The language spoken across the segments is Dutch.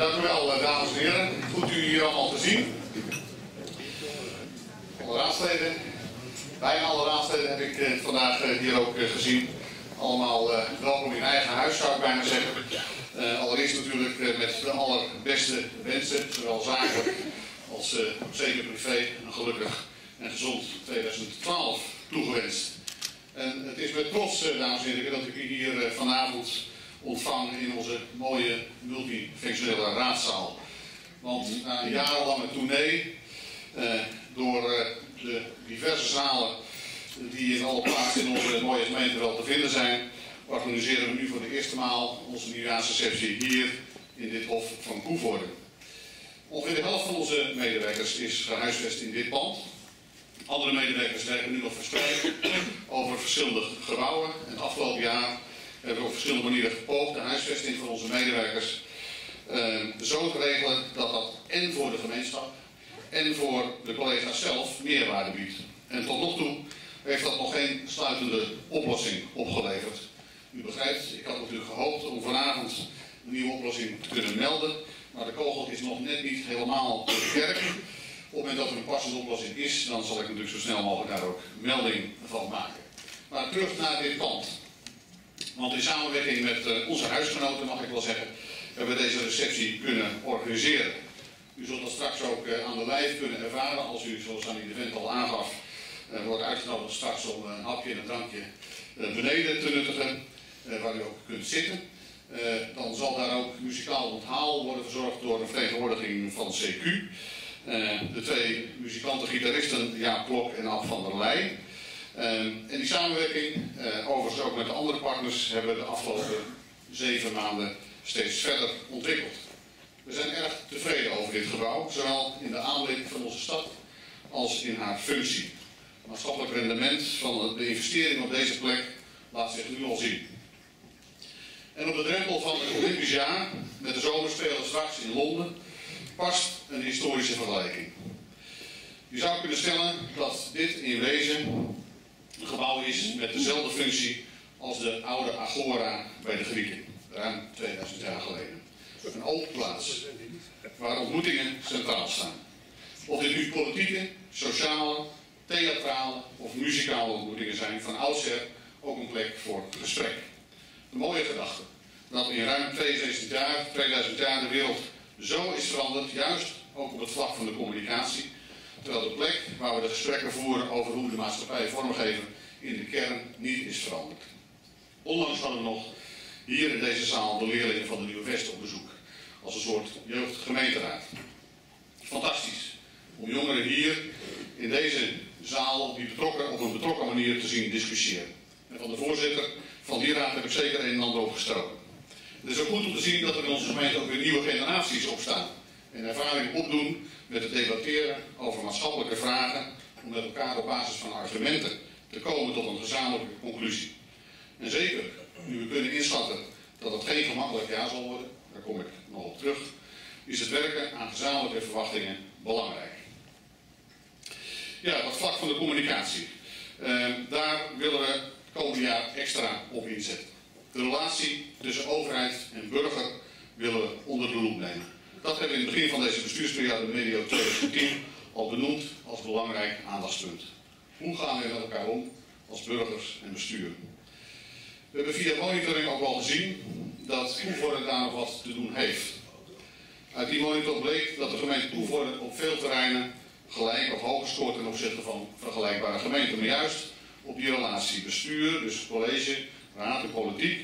Dank u wel, eh, dames en heren. Goed u hier allemaal te zien. Alle raadsleden, bijna alle raadsleden heb ik eh, vandaag eh, hier ook gezien. Allemaal welkom in eigen huis, zou ik bijna zeggen. Allereerst natuurlijk met de allerbeste wensen, zowel zakelijk als zeker privé, een gelukkig en gezond 2012 toegewenst. En het is met trots, dames en heren, dat ik u hier vanavond ontvang in onze mooie multifunctionele raadzaal. Want na een jarenlange tournee eh, door eh, de diverse zalen die in alle plaatsen in onze mooie gemeente wel te vinden zijn, organiseren we nu voor de eerste maal onze nieuwjaarsreceptie hier in dit Hof van Koevoorde. Ongeveer de helft van onze medewerkers is gehuisvest in dit pand. Andere medewerkers werken nu nog verspreid over verschillende gebouwen. En het afgelopen jaar hebben we op verschillende manieren gepoogd de huisvesting van onze medewerkers eh, zo te regelen dat dat en voor de gemeenschap en voor de collega's zelf meerwaarde biedt. En tot nog toe heeft dat nog geen sluitende oplossing opgeleverd. U begrijpt, ik had natuurlijk gehoopt om vanavond een nieuwe oplossing te kunnen melden, maar de kogel is nog net niet helemaal te. Op het moment dat er een passende oplossing is, dan zal ik natuurlijk zo snel mogelijk daar ook melding van maken. Maar terug naar dit pand. Want in samenwerking met eh, onze huisgenoten, mag ik wel zeggen, hebben we deze receptie kunnen organiseren. U zult dat straks ook eh, aan de lijf kunnen ervaren als u, zoals Annie de Vent al aangaf, eh, wordt uitgenodigd straks om een hapje en een drankje beneden te nuttigen, waar u ook kunt zitten. Dan zal daar ook muzikaal onthaal worden verzorgd door een vertegenwoordiging van CQ. De twee muzikanten, gitaristen Jaap Klok en Ab van der Leij. En die samenwerking, eh, overigens ook met de andere partners, hebben we de afgelopen zeven maanden steeds verder ontwikkeld. We zijn erg tevreden over dit gebouw, zowel in de aanblik van onze stad als in haar functie. Het maatschappelijk rendement van de investering op deze plek laat zich nu al zien. En op de drempel van het Olympisch jaar, met de zomerspelen straks in Londen, past een historische vergelijking. Je zou kunnen stellen dat dit in wezen een gebouw is met dezelfde functie als de oude Agora bij de Grieken, ruim 2000 jaar geleden. Een open plaats waar ontmoetingen centraal staan. Of dit nu politieke, sociale, theatrale of muzikale ontmoetingen zijn, van oudsher ook een plek voor gesprek. De mooie gedachte dat in ruim 2000 jaar, 2000 jaar de wereld zo is veranderd, juist ook op het vlak van de communicatie, terwijl de plek waar we de gesprekken voeren over hoe we de maatschappij vormgeven in de kern niet is veranderd. Onlangs hadden we nog hier in deze zaal de leerlingen van de Nieuwe Vest op bezoek, als een soort jeugdgemeenteraad. Fantastisch om jongeren hier in deze zaal op, die betrokken, op een betrokken manier te zien discussiëren. En van de voorzitter van die raad heb ik zeker een en ander over gesproken. Het is ook goed om te zien dat er in onze gemeente ook weer nieuwe generaties opstaan. En ervaring opdoen met het debatteren over maatschappelijke vragen. Om met elkaar op basis van argumenten te komen tot een gezamenlijke conclusie. En zeker, nu we kunnen inschatten dat het geen gemakkelijk jaar zal worden, daar kom ik nog op terug, is het werken aan gezamenlijke verwachtingen belangrijk. Ja, dat vlak van de communicatie. Eh, daar willen we komende jaar extra op inzetten. De relatie tussen overheid en burger willen we onder de loep nemen. Dat hebben we in het begin van deze bestuursperiode medio 2010 al benoemd als belangrijk aandachtspunt. Hoe gaan we met elkaar om als burgers en bestuur? We hebben via monitoring ook al gezien dat Koevoorde daar nog wat te doen heeft. Uit die monitor bleek dat de gemeente Koevoorde op veel terreinen gelijk of hoger scoort ten opzichte van vergelijkbare gemeenten. Maar juist op die relatie bestuur, dus college, raad en politiek,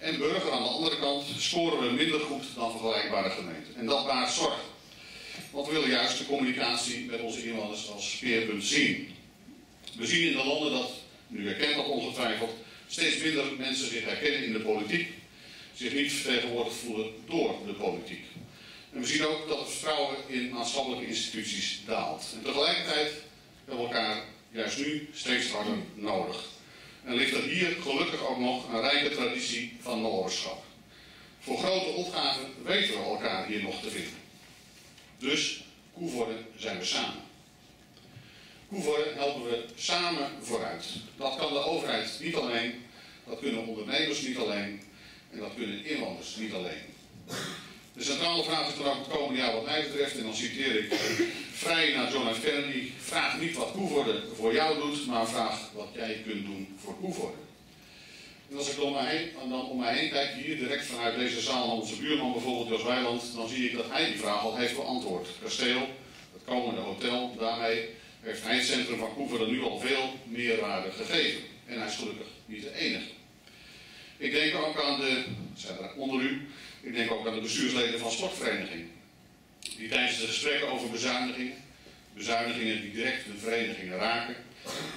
en burger aan de andere kant scoren we minder goed dan vergelijkbare gemeenten. En dat baart zorg. Want we willen juist de communicatie met onze inwoners als speerpunt zien. We zien in de landen dat, nu herkent dat ongetwijfeld, steeds minder mensen zich herkennen in de politiek, zich niet vertegenwoordigd voelen door de politiek. En we zien ook dat het vertrouwen in maatschappelijke instituties daalt. En tegelijkertijd hebben we elkaar juist nu steeds harder nodig. En ligt er hier gelukkig ook nog een rijke traditie van noorderschap. Voor grote opgaven weten we elkaar hier nog te vinden. Dus Koevoorde zijn we samen. Koevoorde helpen we samen vooruit. Dat kan de overheid niet alleen, dat kunnen ondernemers niet alleen en dat kunnen inwoners niet alleen. De centrale vraag is dan het komende jaar wat mij betreft, en dan citeer ik vrij naar John F. Kennedy, vraag niet wat Koevoorde voor jou doet, maar vraag wat jij kunt doen voor Koevoorde. En als ik om mij heen, dan om mij heen kijk, hier direct vanuit deze zaal naar onze buurman bijvoorbeeld Jos Weiland, dan zie ik dat hij die vraag al heeft beantwoord. Kasteel, het komende hotel, daarmee heeft hij het centrum van Koevoorde nu al veel meerwaarde gegeven. En hij is gelukkig niet de enige. Ik denk ook aan de, zijn er onder u, ik denk ook aan de bestuursleden van sportverenigingen. Die tijdens de gesprekken over bezuinigingen, bezuinigingen die direct de verenigingen raken,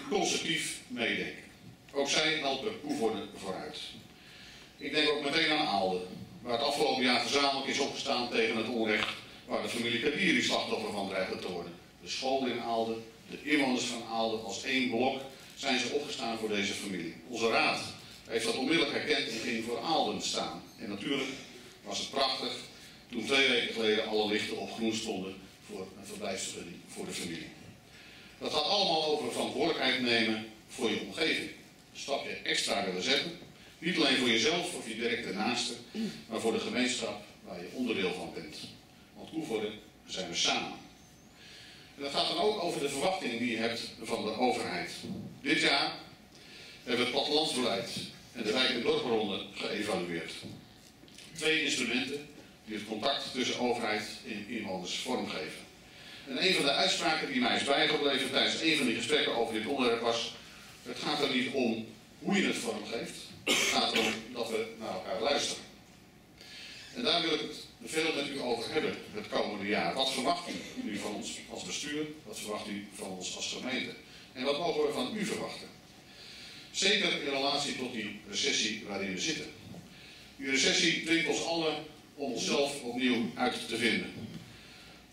constructief meedenken. Ook zij helpen Koevoorde vooruit. Ik denk ook meteen aan Aalde, waar het afgelopen jaar gezamenlijk is opgestaan tegen het onrecht waar de familie Kadiri slachtoffer van dreigt te worden. De school in Aalde, de inwoners van Aalde als één blok zijn ze opgestaan voor deze familie. Onze raad heeft dat onmiddellijk herkend en ging voor Aalden staan. En natuurlijk was het prachtig toen twee weken geleden alle lichten op groen stonden voor een verblijfsvergunning voor de familie. Dat gaat allemaal over verantwoordelijkheid nemen voor je omgeving. Een stapje extra willen zetten. Niet alleen voor jezelf of je directe naaste, maar voor de gemeenschap waar je onderdeel van bent. Want Koevoorde zijn we samen. En dat gaat dan ook over de verwachting die je hebt van de overheid. Dit jaar hebben we het plattelandsbeleid en de wijk- en geëvalueerd. Twee instrumenten die het contact tussen overheid en inwoners vormgeven. En een van de uitspraken die mij is bijgebleven tijdens een van die gesprekken over dit onderwerp was: het gaat er niet om hoe je het vormgeeft, het gaat erom dat we naar elkaar luisteren. En daar wil ik het veel met u over hebben het komende jaar. Wat verwacht u nu van ons als bestuur? Wat verwacht u van ons als gemeente? En wat mogen we van u verwachten? Zeker in relatie tot die recessie waarin we zitten. Die recessie dwingt ons allen om onszelf opnieuw uit te vinden.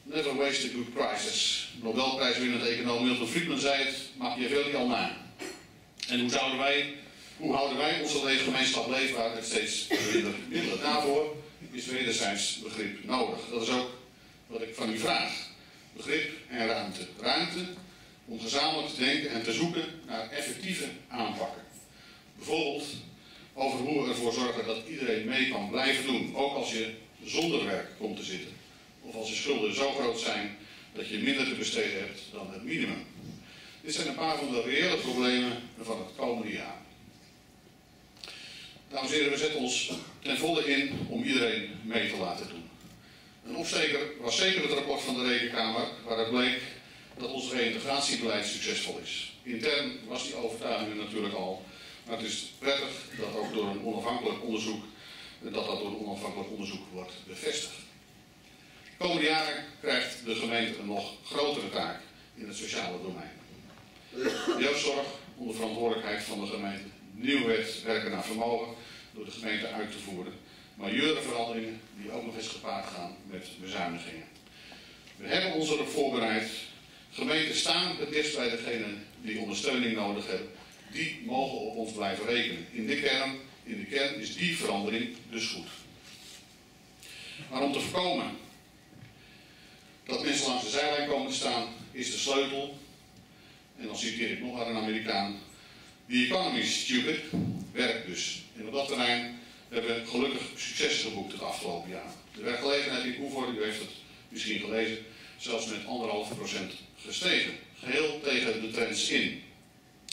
Never waste a good crisis. Nobelprijswinnende econoom Milton Friedman zei het, Machiavelli al na. En hoe, zouden wij, hoe houden wij onze gemeenschap leefbaar met steeds minder middelen? Daarvoor is wederzijds begrip nodig. Dat is ook wat ik van u vraag. Begrip en ruimte. Ruimte om gezamenlijk te denken en te zoeken naar effectieve aanpakken. Bijvoorbeeld over hoe we ervoor zorgen dat iedereen mee kan blijven doen, ook als je zonder werk komt te zitten. Of als je schulden zo groot zijn dat je minder te besteden hebt dan het minimum. Dit zijn een paar van de reële problemen van het komende jaar. Dames en heren, we zetten ons ten volle in om iedereen mee te laten doen. Een opsteker was zeker het rapport van de Rekenkamer, waaruit bleek dat ons reïntegratiebeleid succesvol is. Intern was die overtuiging natuurlijk al, maar het is prettig dat ook door een onafhankelijk onderzoek, dat dat door een onafhankelijk onderzoek wordt bevestigd. De komende jaren krijgt de gemeente een nog grotere taak in het sociale domein. Jeugdzorg onder verantwoordelijkheid van de gemeente, nieuwe wet werken naar vermogen door de gemeente uit te voeren, veranderingen die ook nog eens gepaard gaan met bezuinigingen. We hebben ons erop voorbereid Gemeenten staan het dichtst bij degenen die ondersteuning nodig hebben. Die mogen op ons blijven rekenen. In de kern, in de kern is die verandering dus goed. Maar om te voorkomen dat mensen langs de zijlijn komen te staan, is de sleutel, en dan citeer ik nog maar een Amerikaan, The economy is stupid, werkt dus. En op dat terrein hebben we gelukkig successen geboekt het afgelopen jaar. De werkgelegenheid in Koevoorde, u heeft het misschien gelezen, zelfs met anderhalve procent gestegen. Geheel tegen de trends in.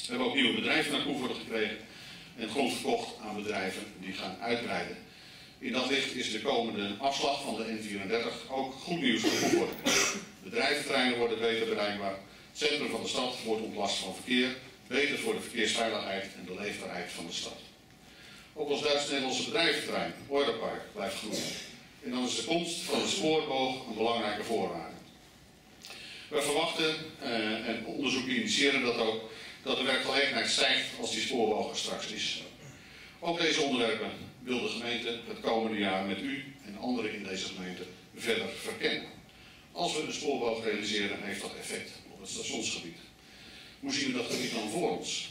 We hebben ook nieuwe bedrijven naar Koevoorde gekregen en grond verkocht aan bedrijven die gaan uitbreiden. In dat licht is de komende afslag van de N34 ook goed nieuws voor Koevoorde. Bedrijventreinen worden beter bereikbaar. Het centrum van de stad wordt ontlast van verkeer. Beter voor de verkeersveiligheid en de leefbaarheid van de stad. Ook als Duits-Nederlandse bedrijventerrein, Europark, blijft groeien. En dan is de komst van de spoorboog een belangrijke voorwaarde. We verwachten, uh, en onderzoeken initiëren dat ook, dat de werkgelegenheid stijgt als die spoorboog er straks is. Ook deze onderwerpen wil de gemeente het komende jaar met u en anderen in deze gemeente verder verkennen. Als we een spoorboog realiseren, heeft dat effect op het stationsgebied. Hoe zien we dat gebied dan voor ons?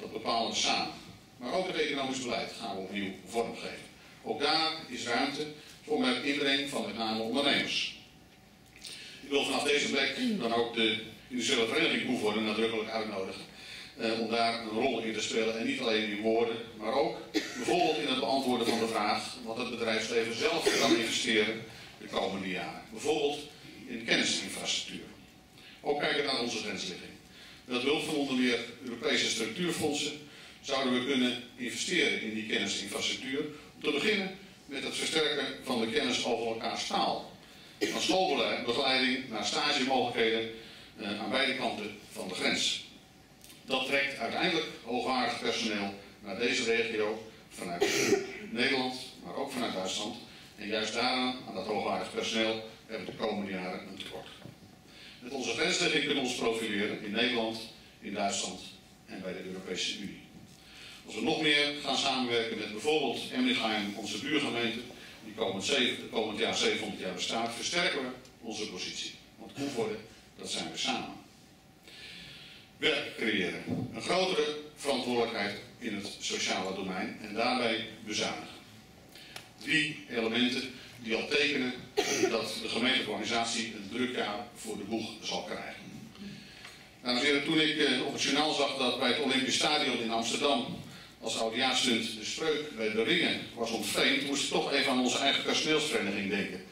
Dat bepalen we samen. Maar ook het economisch beleid gaan we opnieuw vormgeven. Ook daar is ruimte voor met inbreng van met name ondernemers. Ik wil vanaf deze plek dan ook de industriële vereniging Koevoorde nadrukkelijk uitnodigen eh, om daar een rol in te spelen. En niet alleen in woorden, maar ook bijvoorbeeld in het beantwoorden van de vraag wat het bedrijfsleven zelf kan investeren de komende jaren. Bijvoorbeeld in kennisinfrastructuur. Ook kijken naar onze grensligging. Met hulp van onder meer Europese structuurfondsen zouden we kunnen investeren in die kennisinfrastructuur. Om te beginnen met het versterken van de kennis over elkaars taal. Van schoolbegeleiding naar stagemogelijkheden uh, aan beide kanten van de grens. Dat trekt uiteindelijk hoogwaardig personeel naar deze regio vanuit Nederland, maar ook vanuit Duitsland. En juist daaraan, aan dat hoogwaardig personeel, hebben we de komende jaren een tekort. Met onze grensligging kunnen we ons profileren in Nederland, in Duitsland en bij de Europese Unie. Als we nog meer gaan samenwerken met bijvoorbeeld Emlichheim, onze buurgemeente, die komend, komend jaar 700 jaar bestaat, versterken we onze positie. Want Koevoorde, dat zijn we samen. Werk creëren. Een grotere verantwoordelijkheid in het sociale domein en daarbij bezuinigen. Drie elementen die al tekenen dat de gemeentelijke organisatie een druk jaar voor de boeg zal krijgen. Dames en heren, toen ik eh, op het journaal zag dat bij het Olympisch Stadion in Amsterdam als oudjaarstunt de spreuk bij de ringen was ontvreemd, moest ik toch even aan onze eigen personeelsvereniging denken.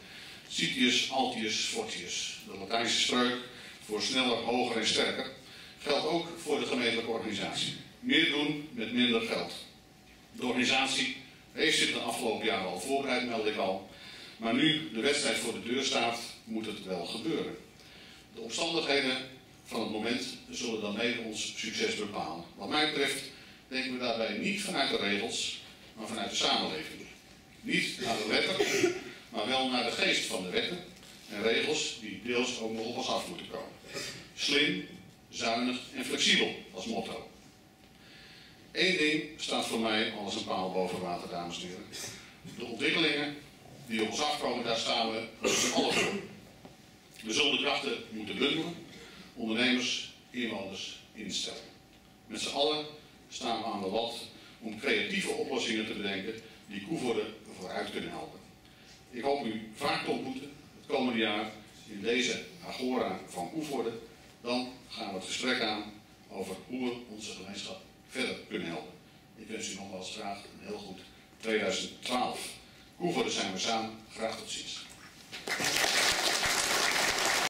Citius, Altius, Fortius. De Latijnse spreuk voor sneller, hoger en sterker geldt ook voor de gemeentelijke organisatie. Meer doen met minder geld. De organisatie heeft zich de afgelopen jaren al voorbereid, meld ik al. Maar nu de wedstrijd voor de deur staat, moet het wel gebeuren. De omstandigheden van het moment zullen dan mede ons succes bepalen. Wat mij betreft denken we daarbij niet vanuit de regels, maar vanuit de samenleving. Niet naar de letter, maar wel naar de geest van de wetten en regels die deels ook nog op ons af moeten komen. Slim, zuinig en flexibel als motto. Eén ding staat voor mij als een paal boven water, dames en heren. De ontwikkelingen die op ons afkomen, daar staan we met allen voor. We zullen de krachten moeten bundelen, ondernemers, inwoners, instellingen. Met z'n allen staan we aan de lat om creatieve oplossingen te bedenken die Koevoorde vooruit kunnen helpen. Ik hoop u vaak te ontmoeten het komende jaar in deze Agora van Koevoorde. Dan gaan we het gesprek aan over hoe we onze gemeenschap verder kunnen helpen. Ik wens u nogmaals graag een heel goed 2012. Koevoorde zijn we samen. Graag tot ziens.